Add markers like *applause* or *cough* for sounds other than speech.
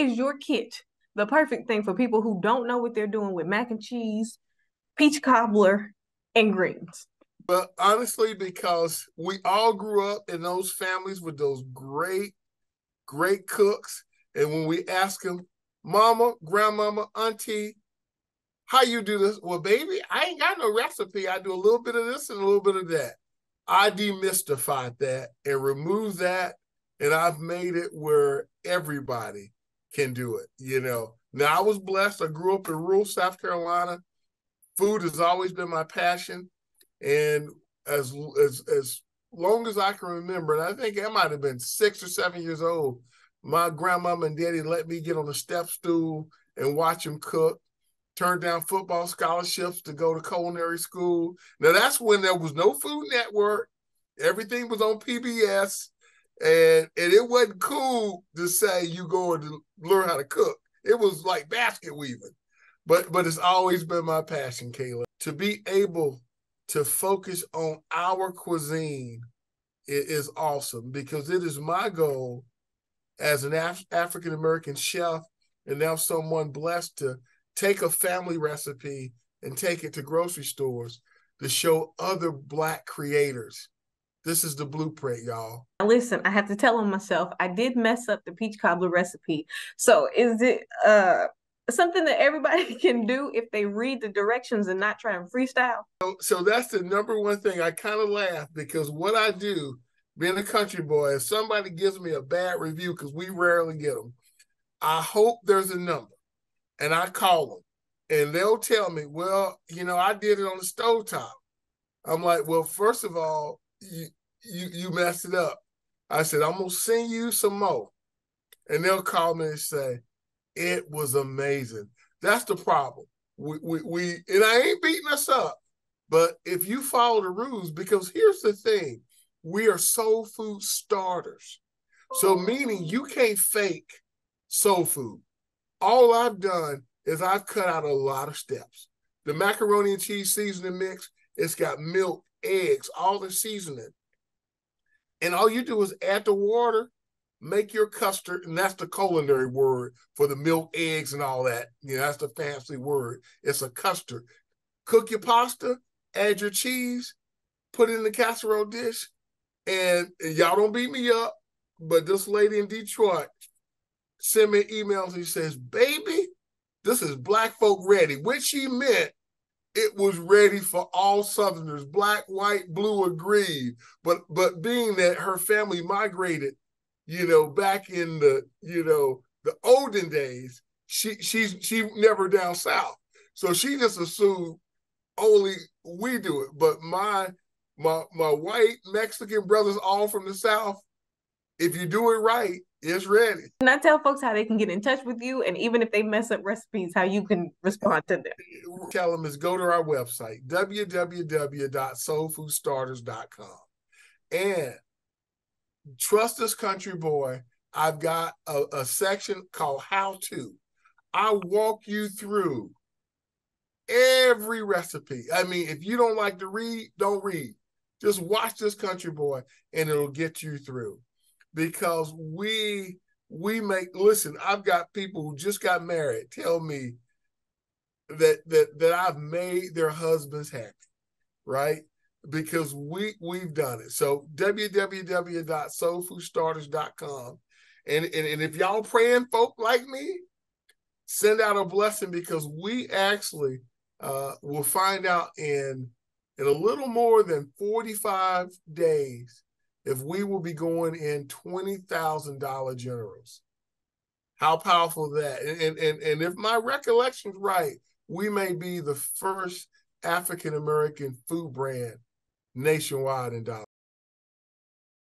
is your kit the perfect thing for people who don't know what they're doing with mac and cheese, peach cobbler, and greens? But honestly, because we all grew up in those families with those great, great cooks. And when we ask them, mama, grandmama, auntie, how you do this? Well, baby, I ain't got no recipe. I do a little bit of this and a little bit of that. I demystified that and removed that. And I've made it where everybody can do it. You know, now I was blessed. I grew up in rural South Carolina. Food has always been my passion. And as as as long as I can remember, and I think I might have been six or seven years old, my grandmama and daddy let me get on the step stool and watch them cook. Turned down football scholarships to go to culinary school. Now that's when there was no Food Network. Everything was on PBS, and and it wasn't cool to say you going to learn how to cook. It was like basket weaving. But but it's always been my passion, Kayla, to be able to focus on our cuisine is awesome because it is my goal as an Af- African American chef and now someone blessed to take a family recipe and take it to grocery stores to show other black creators this is the blueprint y'all listen i have to tell on myself i did mess up the peach cobbler recipe so is it uh something that everybody *laughs* can do if they read the directions and not try and freestyle? So, so that's the number one thing. I kind of laugh because what I do, being a country boy, if somebody gives me a bad review, because we rarely get them, I hope there's a number and I call them and they'll tell me, well, you know, I did it on the stove top. I'm like, well, first of all, you, you, you messed it up. I said, I'm to send you some more. And they'll call me and say, it was amazing. That's the problem. We, we, we and I ain't beating us up, but if you follow the rules, because here's the thing, we are soul food starters. So meaning you can't fake soul food. All I've done is I've cut out a lot of steps. The macaroni and cheese seasoning mix, it's got milk, eggs, all the seasoning. And all you do is add the water make your custard, and that's the culinary word for the milk, eggs, and all that. You know, that's the fancy word. It's a custard. Cook your pasta, add your cheese, put it in the casserole dish, and, and y'all don't beat me up, but this lady in Detroit sent me emails and she says, baby, this is black folk ready, which she meant it was ready for all Southerners, black, white, blue, agreed. But but being that her family migrated you know, back in the, you know, the olden days, she she's she never down south. So she just assumed only we do it. But my my my white Mexican brothers all from the south, if you do it right, it's ready. And I tell folks how they can get in touch with you and even if they mess up recipes, how you can respond to them. Tell them is go to our website, www.soulfoodstarters.com. And trust this country boy. I've got a, a section called How To. I walk you through every recipe. I mean, if you don't like to read, don't read. Just watch this country boy and it'll get you through. Because we we make listen, I've got people who just got married tell me that that that I've made their husbands happy, right? because we we've done it. So www.soulfoodstarters.com. And, and, and if y'all praying folk like me, send out a blessing because we actually uh, will find out in in a little more than 45 days if we will be going in $20,000 generals. How powerful that. And, and, and, if my recollection's right, we may be the first African American food brand nationwide in dollars.